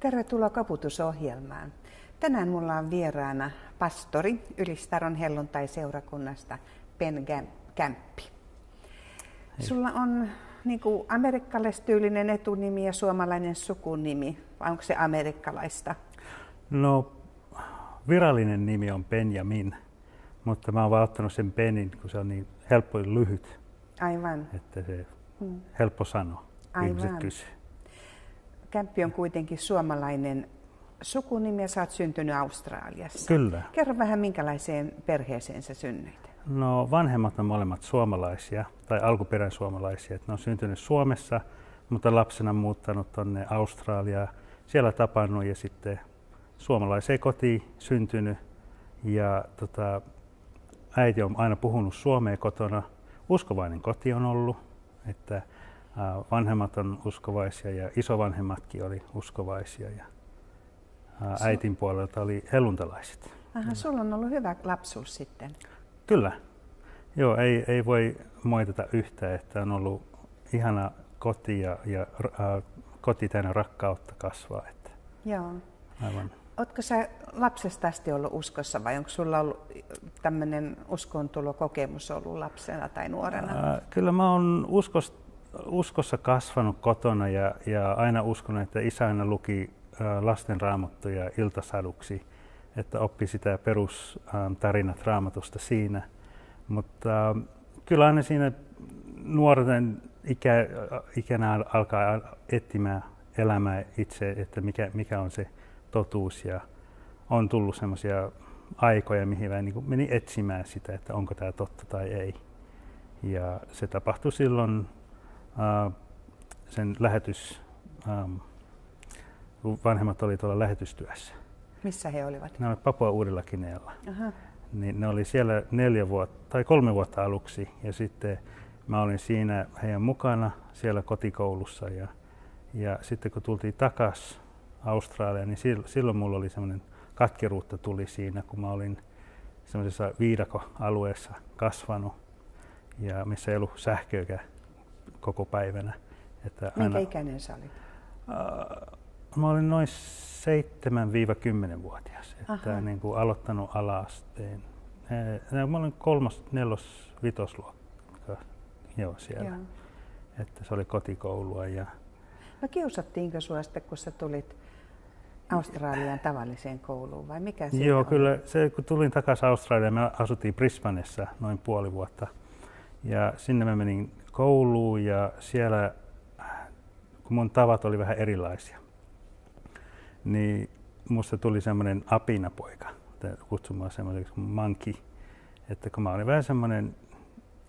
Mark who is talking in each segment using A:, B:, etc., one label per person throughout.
A: Tervetuloa kaputusohjelmaan. Tänään mulla on vieraana pastori Ylistaron helluntai-seurakunnasta Ben Kämppi. Sulla on niin kuin amerikkalaistyylinen etunimi ja suomalainen sukunimi, vai onko se amerikkalaista?
B: No, virallinen nimi on Benjamin, mutta mä oon vaan ottanut sen Benin, kun se on niin helppo ja lyhyt.
A: Aivan.
B: Että se hmm. helppo sanoa. Aivan. kysyy.
A: Kämppi on kuitenkin suomalainen sukunimi ja sä oot syntynyt Australiassa.
B: Kyllä.
A: Kerro vähän, minkälaiseen perheeseen sä synnyit?
B: No vanhemmat on molemmat suomalaisia, tai alkuperän suomalaisia. ne on syntynyt Suomessa, mutta lapsena muuttanut tuonne Australiaan. Siellä tapannut ja sitten suomalaiseen kotiin syntynyt. Ja tota, äiti on aina puhunut suomea kotona. Uskovainen koti on ollut, että vanhemmat on uskovaisia ja isovanhemmatkin oli uskovaisia. Ja äitin puolelta oli helluntalaiset.
A: Aha, sulla on ollut hyvä lapsuus sitten.
B: Kyllä. Joo, ei, ei voi moiteta yhtään, että on ollut ihana koti ja, ja äh, koti täynnä rakkautta kasvaa. Että
A: Joo. Aivan. Oletko sä lapsesta asti ollut uskossa vai onko sulla ollut tämmöinen uskontulokokemus ollut lapsena tai nuorena?
B: Äh, kyllä mä oon uskos, uskossa kasvanut kotona ja, ja aina uskonut, että isä aina luki lasten raamattuja iltasaduksi, että oppi sitä perustarinat raamatusta siinä. Mutta kyllä aina siinä nuorten ikä, ikänä alkaa etsimään elämää itse, että mikä, mikä on se totuus ja on tullut sellaisia aikoja, mihin niin meni etsimään sitä, että onko tämä totta tai ei. Ja se tapahtui silloin sen lähetys, kun vanhemmat oli tuolla lähetystyössä.
A: Missä he olivat?
B: Ne olivat Papua Uudella Kinealla. Niin ne oli siellä neljä vuotta, tai kolme vuotta aluksi, ja sitten mä olin siinä heidän mukana siellä kotikoulussa. Ja, ja sitten kun tultiin takaisin Australiaan, niin silloin, silloin mulla oli semmoinen katkeruutta tuli siinä, kun mä olin semmoisessa viidakoalueessa kasvanut, ja missä ei ollut sähköäkään koko päivänä.
A: Että Minkä aina, ikäinen sä olit?
B: Uh, mä olin noin 7-10-vuotias, että niin kuin aloittanut ala-asteen. Mä olin kolmas, nelos, vitosluokka joo, siellä. Joo. Että se oli kotikoulua. Ja...
A: No kiusattiinko sinua sitten, kun sä tulit Australian tavalliseen kouluun vai mikä se
B: Joo, on? kyllä. Se, kun tulin takaisin Australiaan, me asuttiin Brisbanessa noin puoli vuotta. Ja sinne mä menin kouluun ja siellä, kun mun tavat oli vähän erilaisia, niin musta tuli semmoinen apinapoika, kutsumaan semmoiseksi manki, että kun mä olin vähän semmoinen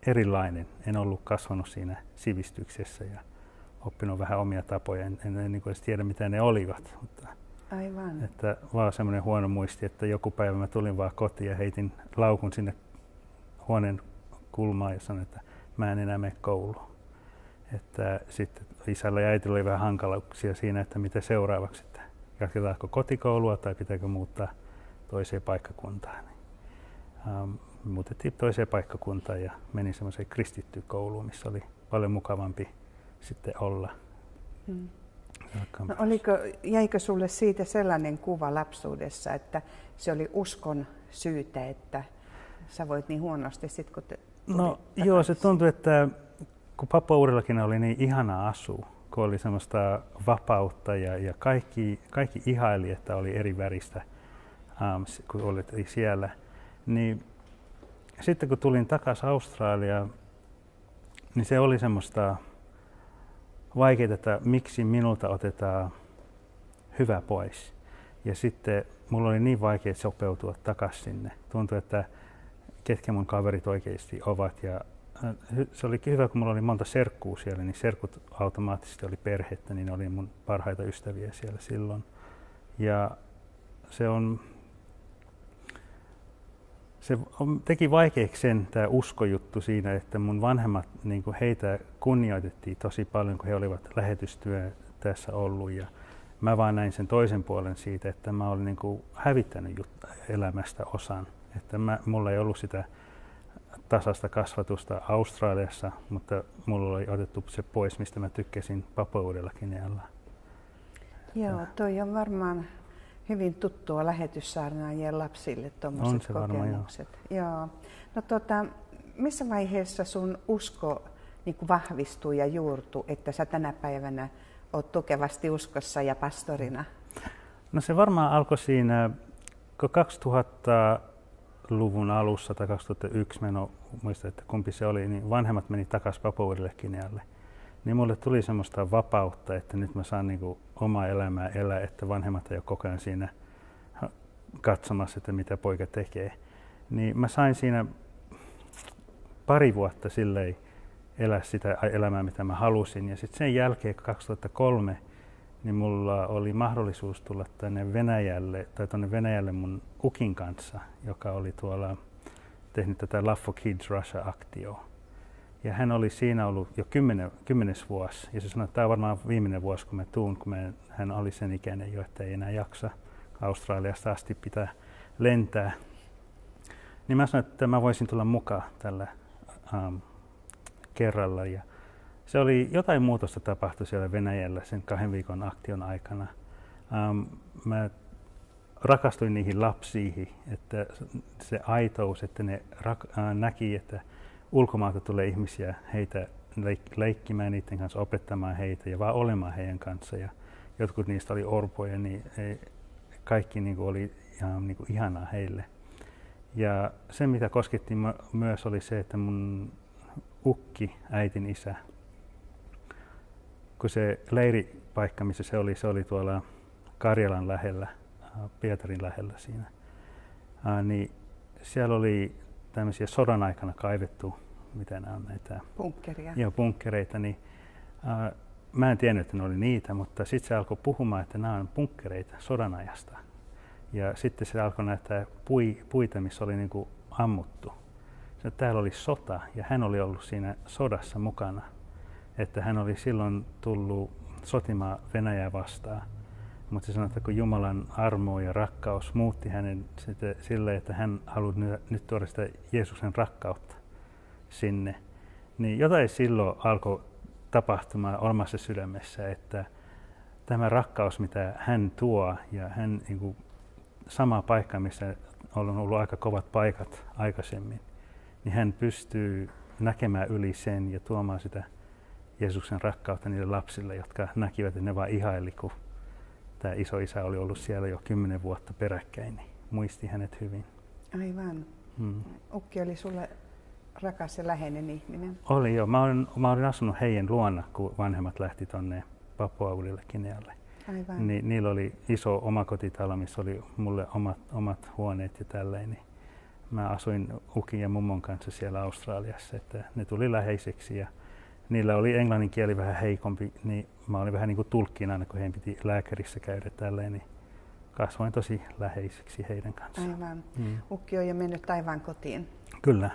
B: erilainen, en ollut kasvanut siinä sivistyksessä ja oppinut vähän omia tapoja, en, en, en niin edes tiedä mitä ne olivat. Mutta
A: Aivan.
B: Että vaan semmoinen huono muisti, että joku päivä mä tulin vaan kotiin ja heitin laukun sinne huoneen kulmaan ja sanoin, että mä en enää mene kouluun. Että sitten isällä ja äitillä oli vähän hankaluuksia siinä, että mitä seuraavaksi jatketaanko kotikoulua tai pitääkö muuttaa toiseen paikkakuntaan. Ähm, muutettiin toiseen paikkakuntaan ja menin semmoiseen kristittyyn kouluun, missä oli paljon mukavampi sitten olla. Hmm.
A: No, oliko, jäikö sulle siitä sellainen kuva lapsuudessa, että se oli uskon syytä, että sä voit niin huonosti sitten kun te
B: No joo, se tuntui, että kun Papua Uudellakin oli niin ihana asua, kun oli semmoista vapautta ja, ja kaikki, kaikki ihaili, että oli eri väristä, um, kun olit siellä. Niin sitten kun tulin takaisin Australiaan, niin se oli semmoista vaikeaa, että miksi minulta otetaan hyvä pois. Ja sitten mulla oli niin vaikea sopeutua takaisin sinne. Tuntui, että ketkä mun kaverit oikeasti ovat ja se oli hyvä, kun mulla oli monta serkkuu siellä, niin serkut automaattisesti oli perhettä, niin ne oli mun parhaita ystäviä siellä silloin. Ja se on, se teki vaikeaksi sen tämä uskojuttu siinä, että mun vanhemmat, niin kuin heitä kunnioitettiin tosi paljon, kun he olivat lähetystyö tässä ollut. Ja mä vaan näin sen toisen puolen siitä, että mä olin niin kuin hävittänyt elämästä osan. Että mä, mulla ei ollut sitä tasasta kasvatusta Australiassa, mutta mulla oli otettu se pois, mistä mä tykkäsin Papua-Uudella
A: Joo, toi on varmaan hyvin tuttua lähetyssaarnaajien lapsille tuommoiset kokemukset. Varmaan, joo. joo. No tota, missä vaiheessa sun usko niin kuin vahvistuu ja juurtuu, että sä tänä päivänä oot tukevasti uskossa ja pastorina?
B: No se varmaan alkoi siinä, kun 2000-luvun alussa tai 2001, mä en muista, että kumpi se oli, niin vanhemmat meni takaisin Papouudelle Kinealle. Niin mulle tuli semmoista vapautta, että nyt mä saan niinku omaa elämää elää, että vanhemmat ei ole koko ajan siinä katsomassa, että mitä poika tekee. Niin mä sain siinä pari vuotta silleen elää sitä elämää, mitä mä halusin. Ja sitten sen jälkeen 2003 niin mulla oli mahdollisuus tulla tänne Venäjälle, tai tuonne Venäjälle mun ukin kanssa, joka oli tuolla tehnyt tätä Love for Kids Russia-aktioa. Ja hän oli siinä ollut jo kymmenen, kymmenes vuosi. Ja se sanoi, että tämä on varmaan viimeinen vuosi, kun mä tuun, kun mä, hän oli sen ikäinen jo, että ei enää jaksa Australiasta asti pitää lentää. Niin mä sanoin, että mä voisin tulla mukaan tällä um, kerralla. Ja se oli jotain muutosta tapahtui siellä Venäjällä sen kahden viikon aktion aikana. Um, mä rakastuin niihin lapsiin, että se aitous, että ne rak- äh, näki, että ulkomaalta tulee ihmisiä heitä leik- leikkimään niiden kanssa, opettamaan heitä ja vaan olemaan heidän kanssa. Ja jotkut niistä oli orpoja, niin ei, kaikki niin kuin oli ihan niin kuin ihanaa heille. Ja se, mitä kosketti myös, oli se, että mun ukki, äitin isä, kun se leiripaikka, missä se oli, se oli tuolla Karjalan lähellä, Pietarin lähellä siinä, niin siellä oli tämmöisiä sodan aikana kaivettu, mitä nämä on näitä...
A: Bunkkeria.
B: Joo, bunkkereita, niin äh, mä en tiennyt, että ne oli niitä, mutta sitten se alkoi puhumaan, että nämä on bunkkereita sodan ajasta. Ja sitten se alkoi näyttää pui, puita, missä oli niin kuin ammuttu. Se, täällä oli sota ja hän oli ollut siinä sodassa mukana. Että hän oli silloin tullut sotimaan Venäjää vastaan. Mutta se sanoi, että kun Jumalan armo ja rakkaus muutti hänen sille, että hän halusi nyt tuoda sitä Jeesuksen rakkautta sinne, niin jotain silloin alkoi tapahtumaan omassa sydämessä, että tämä rakkaus, mitä hän tuo, ja hän niin kuin, sama paikka, missä on ollut aika kovat paikat aikaisemmin, niin hän pystyy näkemään yli sen ja tuomaan sitä Jeesuksen rakkautta niille lapsille, jotka näkivät, että ne vain ihaili, kun tämä iso isä oli ollut siellä jo kymmenen vuotta peräkkäin, niin muisti hänet hyvin.
A: Aivan. Hmm. Ukki oli sulle rakas ja läheinen ihminen.
B: Oli joo. Mä olin, mä olin asunut heidän luona, kun vanhemmat lähti tuonne Papua Uudelle Kinealle. Aivan. Ni, niillä oli iso omakotitalo, missä oli mulle omat, omat huoneet ja tälleen. Niin mä asuin Ukin ja mummon kanssa siellä Australiassa, että ne tuli läheiseksi ja niillä oli englannin kieli vähän heikompi, niin mä olin vähän niin kuin tulkkiin aina, kun heidän piti lääkärissä käydä tälleen, niin kasvoin tosi läheiseksi heidän kanssaan.
A: Aivan. Mm. Ukki on jo mennyt taivaan kotiin.
B: Kyllä.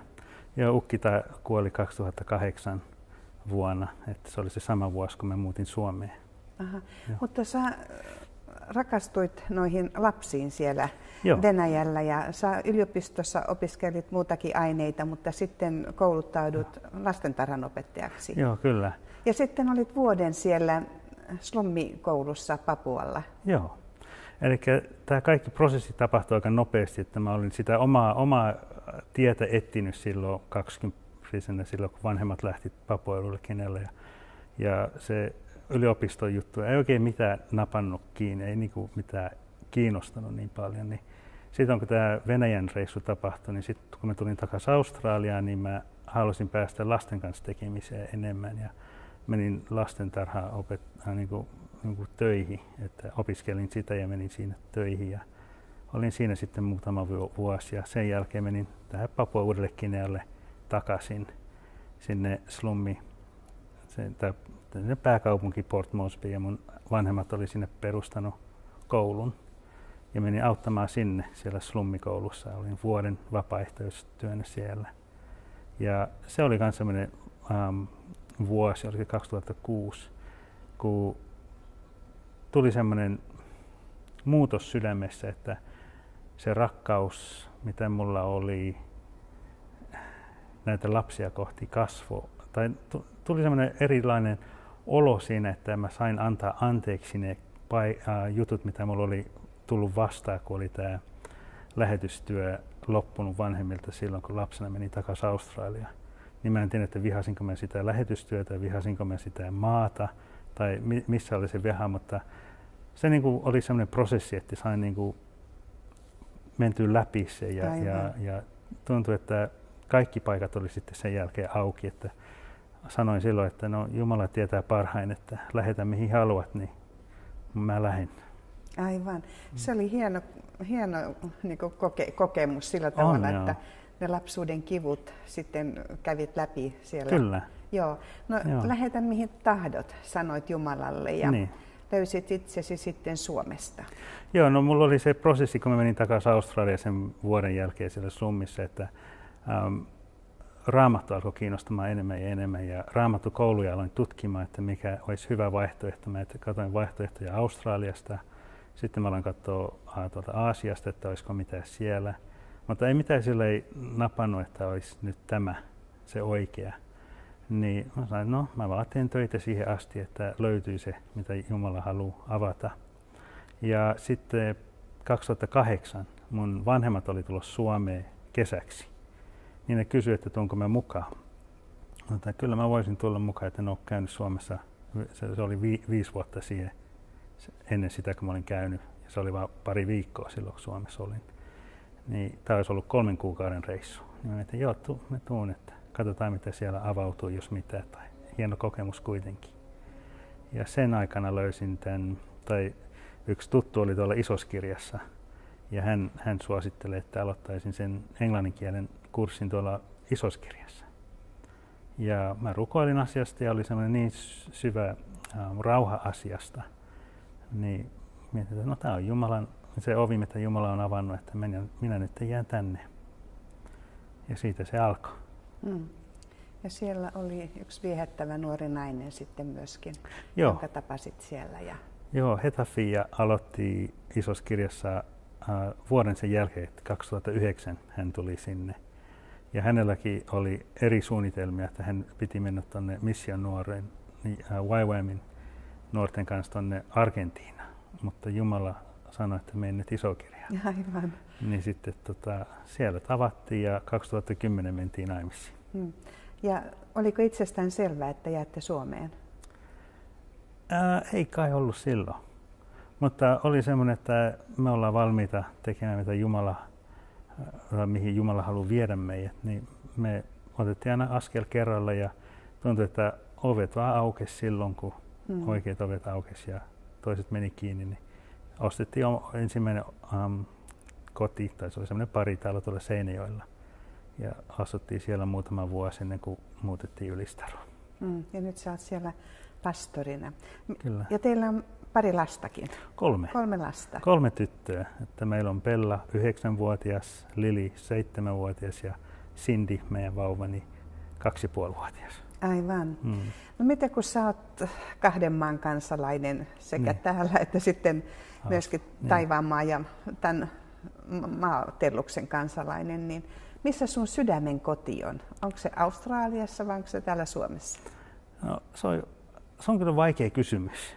B: Ja Ukki kuoli 2008 vuonna, että se oli se sama vuosi, kun mä muutin Suomeen.
A: Aha. Mutta sä rakastuit noihin lapsiin siellä Joo. Venäjällä ja sä yliopistossa opiskelit muutakin aineita, mutta sitten kouluttaudut lastentarhanopettajaksi.
B: Joo, kyllä.
A: Ja sitten olit vuoden siellä slummikoulussa Papualla.
B: Joo. Eli tämä kaikki prosessi tapahtui aika nopeasti, että mä olin sitä omaa, omaa tietä etsinyt silloin 20 silloin kun vanhemmat lähti Papualueelle kenelle. Ja, ja se yliopiston juttu ei oikein mitään napannut kiinni, ei niinku mitään kiinnostanut niin paljon. Niin sitten kun tämä Venäjän reissu tapahtui, niin sitten kun mä tulin takaisin Australiaan, niin mä halusin päästä lasten kanssa tekemiseen enemmän ja menin lastentarhaan opet, äh, niin kuin, niin kuin töihin, että opiskelin sitä ja menin siinä töihin ja olin siinä sitten muutama vuosi ja sen jälkeen menin tähän Papua Uudelle takaisin sinne slummi, se, sinne pääkaupunki Port Moresby ja mun vanhemmat oli sinne perustanut koulun ja menin auttamaan sinne siellä slummikoulussa. Olin vuoden vapaaehtoistyönä siellä. Ja se oli myös sellainen ähm, vuosi, oli 2006, kun tuli semmoinen muutos sydämessä, että se rakkaus, mitä mulla oli näitä lapsia kohti kasvo, tai tuli semmoinen erilainen olo siinä, että mä sain antaa anteeksi ne äh, jutut, mitä mulla oli tullut vastaan, kun oli tämä lähetystyö loppunut vanhemmilta silloin, kun lapsena meni takaisin Australiaan. Niin mä en tiedä, että vihasinko mä sitä lähetystyötä, vihasinko mä sitä maata tai mi- missä oli se viha, mutta se niin kuin oli sellainen prosessi, että sain niin kuin menty läpi se ja, ja, ja tuntui, että kaikki paikat oli sitten sen jälkeen auki, että sanoin silloin, että no Jumala tietää parhain, että lähetä mihin haluat, niin mä lähden.
A: Aivan. Se oli hieno, hieno niin koke, kokemus sillä tavalla, On, että joo. ne lapsuuden kivut sitten kävit läpi siellä.
B: Kyllä.
A: Joo. No joo. lähetä mihin tahdot, sanoit Jumalalle ja niin. löysit itsesi sitten Suomesta.
B: Joo, no mulla oli se prosessi, kun mä menin takaisin Australiaan sen vuoden jälkeen siellä slummissa, että ähm, raamattu alkoi kiinnostamaan enemmän ja enemmän ja raamattu kouluja aloin tutkimaan, että mikä olisi hyvä vaihtoehto. Mä katsoin vaihtoehtoja Australiasta, sitten mä aloin katsoa tuolta Aasiasta, että olisiko mitään siellä. Mutta ei mitään sille ei napannut, että olisi nyt tämä se oikea. Niin mä sanoin, no mä vaan teen töitä siihen asti, että löytyy se, mitä Jumala haluaa avata. Ja sitten 2008 mun vanhemmat oli tullut Suomeen kesäksi niin ne kysyi, että tuonko mä mukaan. Mutta kyllä mä voisin tulla mukaan, että en ole käynyt Suomessa. Se, se oli vi, viisi vuotta siihen ennen sitä, kun mä olin käynyt. Ja se oli vain pari viikkoa silloin, kun Suomessa olin. Niin tämä olisi ollut kolmen kuukauden reissu. Niin mä että joo, tu, mä tuun, että katsotaan mitä siellä avautuu, jos mitään. Tai hieno kokemus kuitenkin. Ja sen aikana löysin tämän, tai yksi tuttu oli tuolla isoskirjassa, ja hän, hän suosittelee, että aloittaisin sen englanninkielen kurssin tuolla isoskirjassa. Ja mä rukoilin asiasta ja oli semmoinen niin syvä äh, rauha asiasta. Niin mietin, että no tämä on Jumalan, se ovi, mitä Jumala on avannut, että minä, minä nyt jään tänne. Ja siitä se alkoi. Mm.
A: Ja siellä oli yksi viehättävä nuori nainen sitten myöskin, Joo. jonka tapasit siellä. Ja...
B: Joo, Hetafia aloitti isoskirjassa äh, vuoden sen jälkeen, että 2009 hän tuli sinne. Ja hänelläkin oli eri suunnitelmia, että hän piti mennä tuonne Mission nuoren, niin, äh, YWAMin nuorten kanssa tuonne Argentiinaan. Mutta Jumala sanoi, että mene nyt isokirjaan.
A: Aivan.
B: Niin sitten tota, siellä tavattiin ja 2010 mentiin naimisiin. Hmm.
A: Ja oliko itsestään selvää, että jäätte Suomeen?
B: Ää, ei kai ollut silloin. Mutta oli semmoinen, että me ollaan valmiita tekemään mitä Jumala, mihin Jumala haluaa viedä meidät, niin me otettiin aina askel kerralla ja tuntui, että ovet vaan aukesi silloin, kun hmm. oikeat ovet aukesi ja toiset meni kiinni, niin ostettiin ensimmäinen um, koti, tai se oli semmoinen pari täällä tuolla Seinäjoella. Ja asuttiin siellä muutama vuosi ennen kuin muutettiin Ylistaroon.
A: Mm, ja nyt sä oot siellä pastorina.
B: Kyllä.
A: Ja teillä on pari lastakin.
B: Kolme.
A: Kolme lasta.
B: Kolme tyttöä. Että meillä on Bella, yhdeksänvuotias, Lili, seitsemänvuotias ja Cindy, meidän vauvani, kaksipuolivuotias.
A: Aivan. Mm. No miten kun sä oot kahden maan kansalainen sekä niin. täällä että sitten myöskin niin. Taivaanmaa ja tämän maatelluksen kansalainen, niin missä sun sydämen koti on? Onko se Australiassa vai onko se täällä Suomessa?
B: No, se, on, se on kyllä vaikea kysymys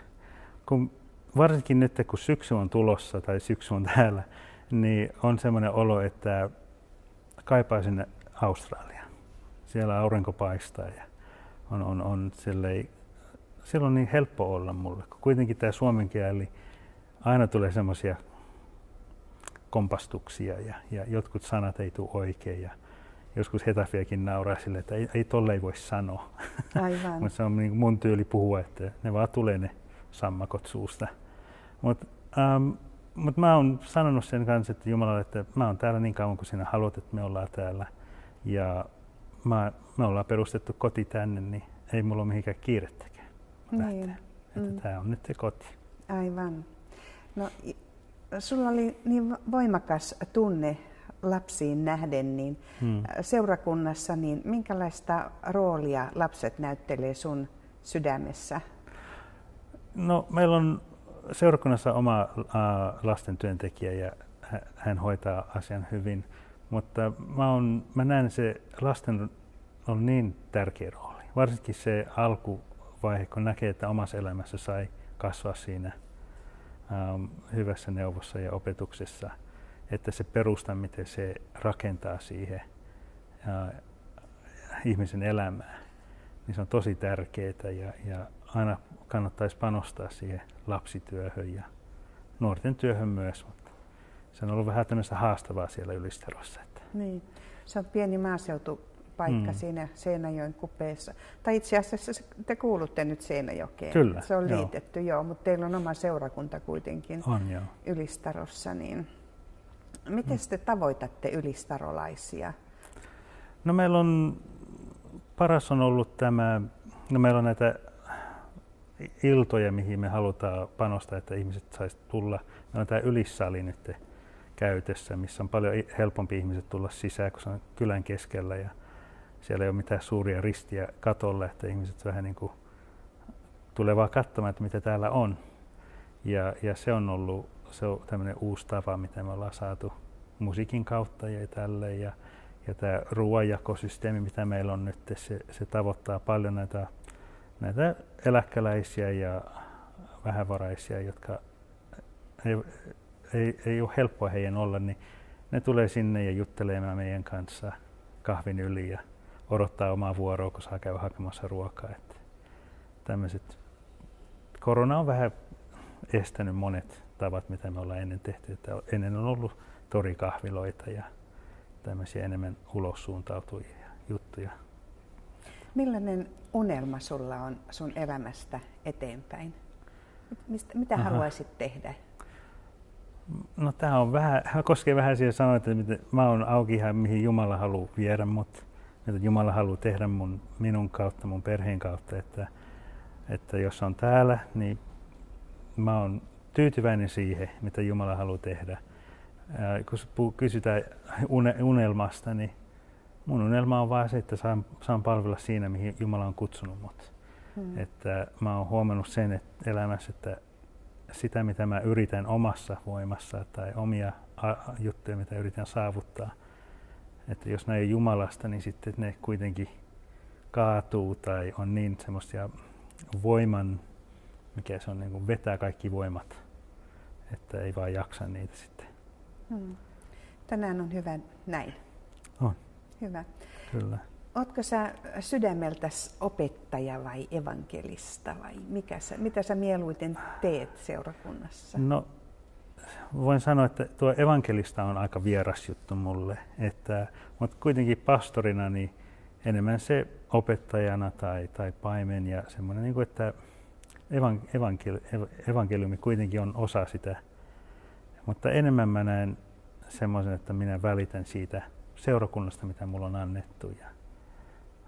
B: kun varsinkin nyt kun syksy on tulossa tai syksy on täällä, niin on semmoinen olo, että kaipaisin Australiaan. Siellä aurinko paistaa ja on, on, on sillei, siellä on niin helppo olla mulle, kun kuitenkin tämä suomen kieli aina tulee semmoisia kompastuksia ja, ja jotkut sanat ei tule oikein ja joskus Hetafiakin nauraa sille, että ei, ei tolle ei voi sanoa.
A: Aivan.
B: Mutta se on niin mun tyyli puhua, että ne vaan tulee ne sammakot suusta. Mutta ähm, mut mä oon sanonut sen kanssa, että Jumalalle, että mä oon täällä niin kauan kuin sinä haluat, että me ollaan täällä. Ja mä, me ollaan perustettu koti tänne, niin ei mulla ole mihinkään kiirettäkään niin. Että mm. tämä on nyt se koti.
A: Aivan. No, sulla oli niin voimakas tunne lapsiin nähden, niin hmm. seurakunnassa, niin minkälaista roolia lapset näyttelee sun sydämessä?
B: No, meillä on seurakunnassa oma äh, lasten työntekijä ja hän hoitaa asian hyvin, mutta mä, on, mä näen se lasten on niin tärkeä rooli. Varsinkin se alkuvaihe, kun näkee, että omassa elämässä sai kasvaa siinä ähm, hyvässä neuvossa ja opetuksessa, että se perusta, miten se rakentaa siihen äh, ihmisen elämää, niin se on tosi tärkeää ja, ja aina kannattaisi panostaa siihen lapsityöhön ja nuorten työhön myös. Mutta se on ollut vähän tämmöistä haastavaa siellä Ylistarossa. Että.
A: Niin. Se on pieni maaseutupaikka mm. siinä Seinäjoen kupeessa. Tai itse asiassa te kuulutte nyt Seinäjokeen.
B: Kyllä,
A: Se on liitetty, joo, joo mutta teillä on oma seurakunta kuitenkin
B: on, joo.
A: Ylistarossa. Niin miten mm. te tavoitatte ylistarolaisia?
B: No meillä on, paras on ollut tämä, no meillä on näitä iltoja, mihin me halutaan panostaa, että ihmiset saisivat tulla. Meillä on tämä ylissali nyt käytössä, missä on paljon helpompi ihmiset tulla sisään, kun se on kylän keskellä ja siellä ei ole mitään suuria ristiä katolle, että ihmiset vähän niin kuin tulee vaan katsomaan, että mitä täällä on. Ja, ja se on ollut se on tämmöinen uusi tapa, mitä me ollaan saatu musiikin kautta ja tälle. Ja, ja tämä ruoanjakosysteemi, mitä meillä on nyt, se, se tavoittaa paljon näitä, näitä eläkeläisiä ja vähävaraisia, jotka ei, ei, ei ole helppoa heidän olla, niin ne tulee sinne ja juttelemaan meidän kanssa kahvin yli ja odottaa omaa vuoroa, kun saa käydä hakemassa ruokaa. Että. Korona on vähän estänyt monet tavat, mitä me ollaan ennen tehty. Että ennen on ollut torikahviloita ja tämmöisiä enemmän ulos suuntautujia juttuja.
A: Millainen unelma sulla on sun elämästä eteenpäin? Mistä, mitä Aha. haluaisit tehdä?
B: No tämä on vähän, koskee vähän siihen sanoa, että miten, mä oon auki ihan mihin Jumala haluaa viedä mut, mitä Jumala haluaa tehdä mun, minun kautta, mun perheen kautta, että, että jos on täällä, niin mä oon tyytyväinen siihen, mitä Jumala haluaa tehdä. Ää, kun kysytään unelmasta, niin mun unelma on vaan se, että saan, saan palvella siinä, mihin Jumala on kutsunut mut. Hmm. Että mä oon huomannut sen että elämässä, että sitä, mitä mä yritän omassa voimassa tai omia juttuja, mitä yritän saavuttaa, että jos ne ei Jumalasta, niin sitten ne kuitenkin kaatuu tai on niin semmoisia voiman, mikä se on, niin kuin vetää kaikki voimat, että ei vaan jaksa niitä sitten. Hmm.
A: Tänään on hyvä näin.
B: On.
A: Hyvä.
B: Kyllä.
A: Oletko sä sydämeltäsi opettaja vai evankelista vai mikä sä, mitä sä mieluiten teet seurakunnassa?
B: No voin sanoa, että tuo evankelista on aika vieras juttu mulle, että, mutta kuitenkin pastorina niin enemmän se opettajana tai, tai paimen ja semmoinen, niin kuin, että evankeli, evankeliumi kuitenkin on osa sitä. Mutta enemmän mä näen semmoisen, että minä välitän siitä seurakunnasta, mitä mulla on annettu ja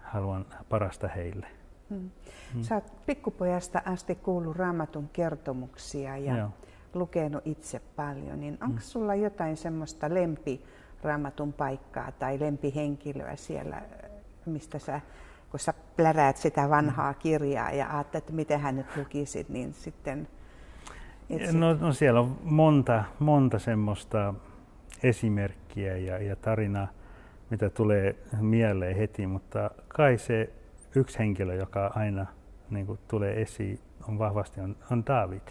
B: haluan parasta heille. Hmm.
A: Hmm. Sä oot pikkupojasta asti kuullut raamatun kertomuksia ja Joo. lukenut itse paljon, niin onko hmm. sulla jotain semmoista lempi raamatun paikkaa tai lempihenkilöä siellä, mistä sä, kun sä pläräät sitä vanhaa hmm. kirjaa ja ajattelet, että miten hän nyt lukisit, niin sitten
B: itse... no, no siellä on monta, monta semmoista esimerkkiä ja, ja tarinaa mitä tulee mieleen heti, mutta kai se yksi henkilö, joka aina niin kuin tulee esiin, on vahvasti on, on David.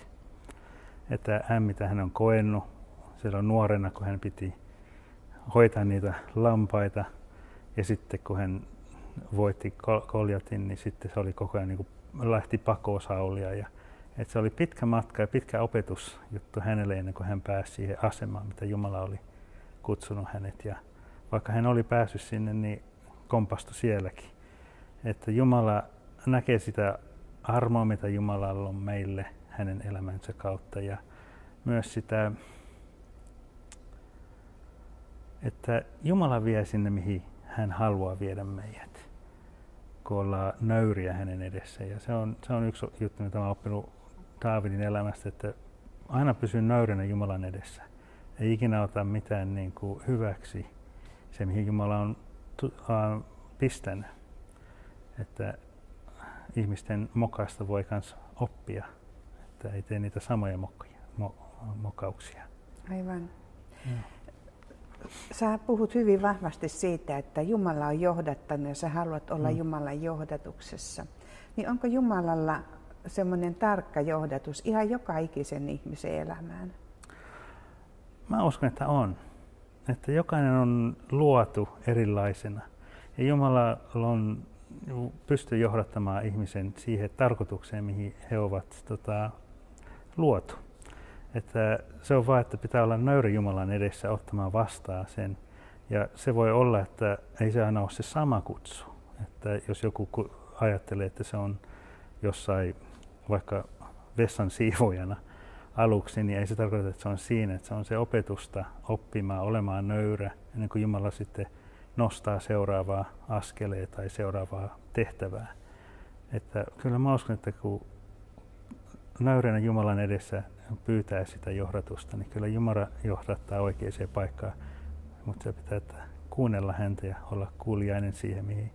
B: Että hän, mitä hän on koennut silloin nuorena, kun hän piti hoitaa niitä lampaita, ja sitten kun hän voitti Koljatin, niin sitten se oli koko ajan niin kuin lähti pakoon Saulia. Ja, että se oli pitkä matka ja pitkä opetusjuttu hänelle ennen kuin hän pääsi siihen asemaan, mitä Jumala oli kutsunut hänet. Ja vaikka hän oli päässyt sinne, niin kompastui sielläkin. Että Jumala näkee sitä armoa, mitä Jumalalla on meille hänen elämänsä kautta ja myös sitä, että Jumala vie sinne, mihin hän haluaa viedä meidät, kun ollaan nöyriä hänen edessä. Ja se on, se on yksi juttu, mitä olen oppinut Daavidin elämästä, että aina pysyy nöyränä Jumalan edessä. Ei ikinä ota mitään niin kuin hyväksi se, mihin Jumala on pistänyt. Että ihmisten mokaista voi myös oppia, että ei tee niitä samoja mokkia, mo, mokauksia.
A: Aivan. Ja. Sä puhut hyvin vahvasti siitä, että Jumala on johdattanut ja sä haluat olla mm. Jumalan johdatuksessa. Niin onko Jumalalla semmoinen tarkka johdatus ihan joka ikisen ihmisen elämään?
B: Mä uskon, että on. Että jokainen on luotu erilaisena. Ja Jumala on, pystyy johdattamaan ihmisen siihen tarkoitukseen, mihin he ovat tota, luotu. Että se on vain, että pitää olla nöyri Jumalan edessä ottamaan vastaan sen. Ja se voi olla, että ei se aina ole se sama kutsu. Että jos joku ajattelee, että se on jossain vaikka vessan siivojana aluksi, niin ei se tarkoita, että se on siinä, että se on se opetusta oppimaan, olemaan nöyrä, ennen kuin Jumala sitten nostaa seuraavaa askeleen tai seuraavaa tehtävää. Että kyllä mä uskon, että kun nöyränä Jumalan edessä pyytää sitä johdatusta, niin kyllä Jumala johdattaa oikeaan paikkaan. Mutta se pitää että kuunnella häntä ja olla kuulijainen siihen, mihin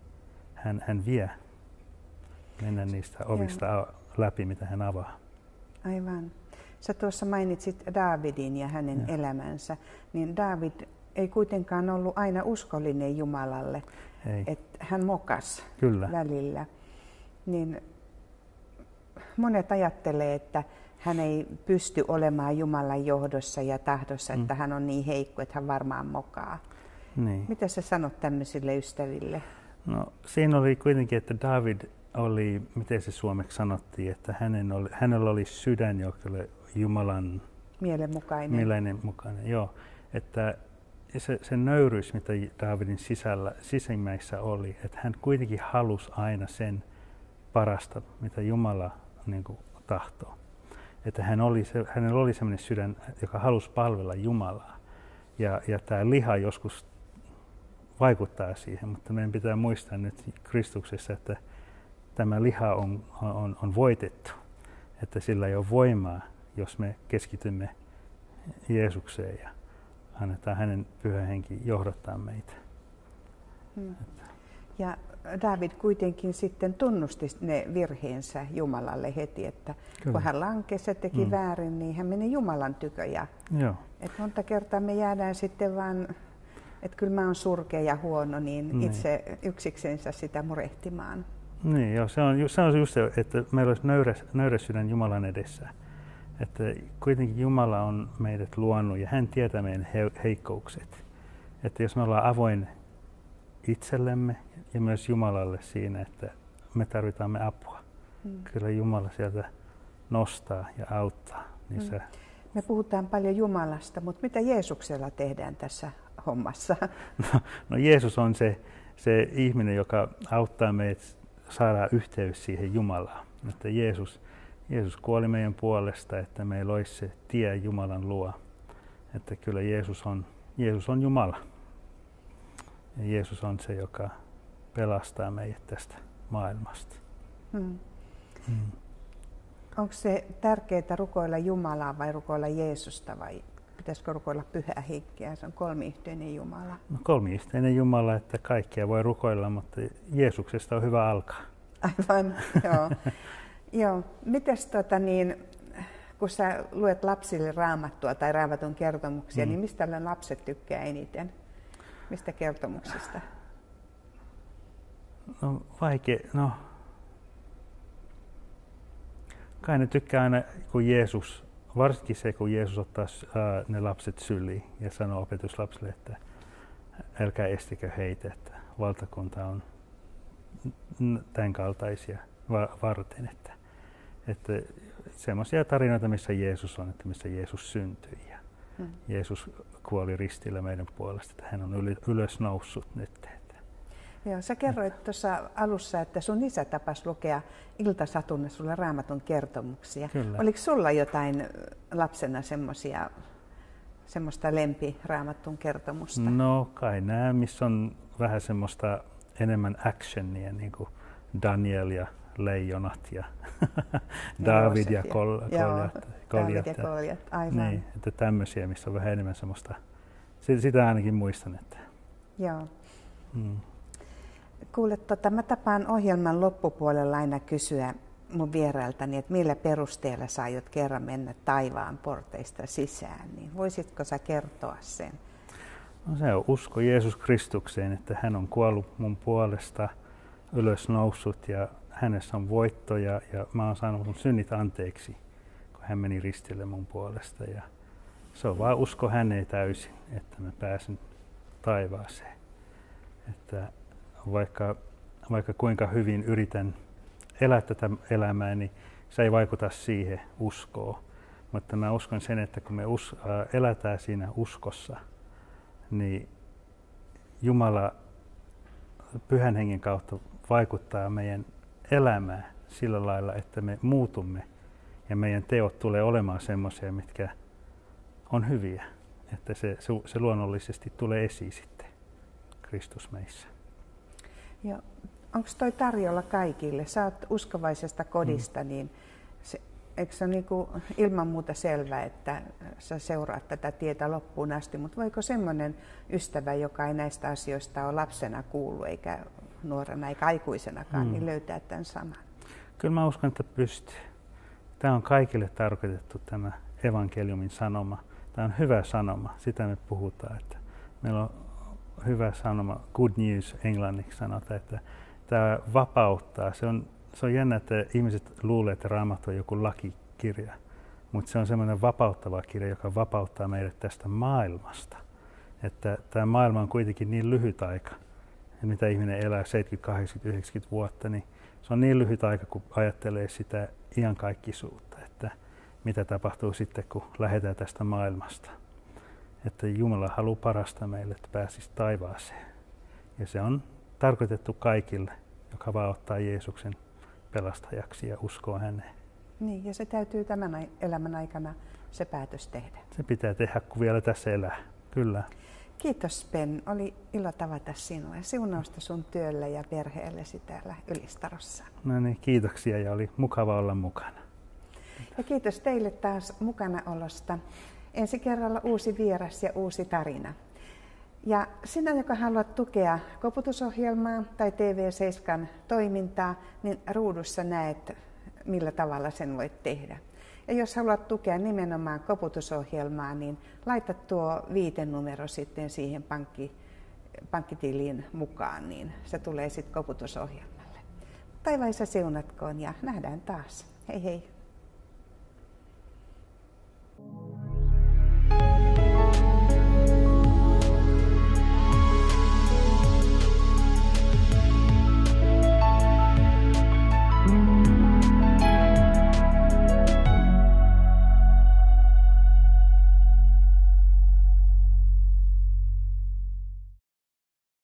B: hän, hän vie. Mennä niistä ovista läpi, mitä hän avaa.
A: Aivan. Sä tuossa mainitsit Davidin ja hänen ja. elämänsä, niin David ei kuitenkaan ollut aina uskollinen Jumalalle. Ei. Että hän mokas Kyllä. välillä. Niin monet ajattelee, että hän ei pysty olemaan Jumalan johdossa ja tahdossa, mm. että hän on niin heikko, että hän varmaan mokaa. Niin. Mitä sä sanot tämmöisille ystäville?
B: No siinä oli kuitenkin, että David oli, miten se suomeksi sanottiin, että hänen oli, hänellä oli sydän, joka oli Jumalan
A: mielenmukainen.
B: mielenmukainen joo. Että se, se nöyryys, mitä Davidin sisällä, sisimmäissä oli, että hän kuitenkin halusi aina sen parasta, mitä Jumala niin kuin, tahtoo. Että hän oli se, hänellä oli sellainen sydän, joka halusi palvella Jumalaa. Ja, ja tämä liha joskus vaikuttaa siihen, mutta meidän pitää muistaa nyt Kristuksessa, että tämä liha on, on, on voitettu. Että sillä ei ole voimaa, jos me keskitymme Jeesukseen ja annetaan hänen pyhä henki johdattaa meitä.
A: Hmm. Ja David kuitenkin sitten tunnusti ne virheensä Jumalalle heti, että Kyllä. kun hän lankesi ja teki mm. väärin, niin hän meni Jumalan tykö. Ja, Joo. Et monta kertaa me jäädään sitten vaan, että kyllä mä oon surkea ja huono, niin, niin. itse yksiksensä sitä murehtimaan.
B: Niin, joo, se on, se on just se, että meillä olisi nöyrä, nöyrä sydän Jumalan edessä. Että kuitenkin Jumala on meidät luonut ja hän tietää meidän he, heikkoukset. Että jos me ollaan avoin itsellemme ja myös Jumalalle siinä, että me tarvitaan me apua. Mm. Kyllä Jumala sieltä nostaa ja auttaa. Niin mm. se...
A: Me puhutaan paljon Jumalasta, mutta mitä Jeesuksella tehdään tässä hommassa?
B: No, no Jeesus on se, se ihminen, joka auttaa meitä saada yhteys siihen Jumalaan. Että Jeesus, Jeesus kuoli meidän puolesta, että meillä olisi se tie Jumalan luo. Että kyllä Jeesus on, Jeesus on Jumala. Ja Jeesus on se, joka pelastaa meidät tästä maailmasta. Hmm.
A: Hmm. Onko se tärkeää rukoilla Jumalaa vai rukoilla Jeesusta vai pitäisikö rukoilla pyhää henkeä? Se on kolmiyhteinen Jumala.
B: No kolmiyhteinen Jumala, että kaikkea voi rukoilla, mutta Jeesuksesta on hyvä alkaa.
A: Aivan, joo. joo. Mites tota niin, kun sä luet lapsille raamattua tai raamatun kertomuksia, mm. niin mistä lapset tykkää eniten? Mistä kertomuksista?
B: No vaikea, no kai ne tykkää aina, kun Jeesus, varsinkin se, kun Jeesus ottaa ää, ne lapset syliin ja sanoo opetuslapsille, että älkää estikö heitä, että valtakunta on tämän kaltaisia varten, että, että semmoisia tarinoita, missä Jeesus on, että missä Jeesus syntyi ja hmm. Jeesus kuoli ristillä meidän puolesta, että hän on ylös noussut nyt.
A: Joo, sä kerroit tuossa alussa, että sun isä tapas lukea iltasatunne sulle raamatun kertomuksia. Kyllä. Oliko sulla jotain lapsena semmoisia semmoista lempiraamatun kertomusta?
B: No kai nämä, missä on vähän semmoista enemmän actionia, niin kuin Daniel ja leijonat ja David ja Kol- Koljat.
A: David ja Koljat, aivan.
B: Niin, että tämmöisiä, missä on vähän enemmän semmoista, sitä ainakin muistan. Että.
A: Joo. Mm. Kuule, tota, mä tapaan ohjelman loppupuolella aina kysyä mun vierailtani, että millä perusteella sä aiot kerran mennä taivaan porteista sisään, niin voisitko sä kertoa sen?
B: No se on usko Jeesus Kristukseen, että hän on kuollut mun puolesta, ylös noussut ja hänessä on voitto ja, ja mä oon saanut mun synnit anteeksi, kun hän meni ristille mun puolesta. Ja se on vaan usko häneen täysin, että mä pääsen taivaaseen. Että vaikka, vaikka kuinka hyvin yritän elää tätä elämää, niin se ei vaikuta siihen uskoon. Mutta mä uskon sen, että kun me us, äh, elätään siinä uskossa, niin Jumala pyhän hengen kautta vaikuttaa meidän elämään sillä lailla, että me muutumme ja meidän teot tulee olemaan semmoisia, mitkä on hyviä. Että se, se, se luonnollisesti tulee esiin sitten Kristus meissä.
A: Ja onko toi tarjolla kaikille? Sä oot uskovaisesta kodista, mm. niin se, eikö se ole niin kuin ilman muuta selvää, että sä seuraat tätä tietä loppuun asti, mutta voiko semmoinen ystävä, joka ei näistä asioista ole lapsena kuullut, eikä nuorena eikä aikuisenakaan, mm. niin löytää tämän saman?
B: Kyllä mä uskon, että pystyy. Tämä on kaikille tarkoitettu tämä evankeliumin sanoma. Tämä on hyvä sanoma, sitä me puhutaan, että meillä on hyvä sanoma, good news englanniksi sanotaan, että tämä vapauttaa. Se on, se on jännä, että ihmiset luulee, että raamattu on joku lakikirja, mutta se on semmoinen vapauttava kirja, joka vapauttaa meidät tästä maailmasta. Että tämä maailma on kuitenkin niin lyhyt aika, ja mitä ihminen elää 70, 80, 90 vuotta, niin se on niin lyhyt aika, kun ajattelee sitä iankaikkisuutta, että mitä tapahtuu sitten, kun lähdetään tästä maailmasta. Että Jumala haluaa parasta meille, että pääsisi taivaaseen. Ja se on tarkoitettu kaikille, joka vaan ottaa Jeesuksen pelastajaksi ja uskoo häneen.
A: Niin, ja se täytyy tämän elämän aikana se päätös tehdä.
B: Se pitää tehdä, kun vielä tässä elää. Kyllä.
A: Kiitos Ben. Oli ilo tavata sinua ja siunausta sun työlle ja perheellesi täällä Ylistarossa.
B: No niin, kiitoksia ja oli mukava olla mukana.
A: Ja kiitos teille taas mukanaolosta. Ensi kerralla uusi vieras ja uusi tarina. Ja sinä, joka haluat tukea koputusohjelmaa tai TV7 toimintaa, niin ruudussa näet, millä tavalla sen voit tehdä. Ja jos haluat tukea nimenomaan koputusohjelmaa, niin laita tuo viitenumero sitten siihen pankki, pankkitiliin mukaan, niin se tulee sitten koputusohjelmalle. Taivaissa siunatkoon ja nähdään taas. Hei hei! thank you